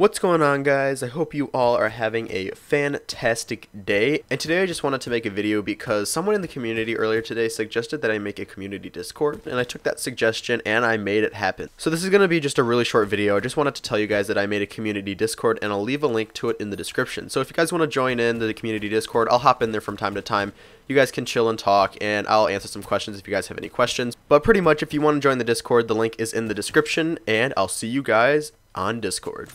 What's going on guys? I hope you all are having a fantastic day and today I just wanted to make a video because someone in the community earlier today suggested that I make a community discord and I took that suggestion and I made it happen. So this is going to be just a really short video. I just wanted to tell you guys that I made a community discord and I'll leave a link to it in the description. So if you guys want to join in the community discord I'll hop in there from time to time. You guys can chill and talk and I'll answer some questions if you guys have any questions. But pretty much if you want to join the discord the link is in the description and I'll see you guys on discord.